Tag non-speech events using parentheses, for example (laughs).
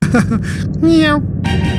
(laughs) Мяу.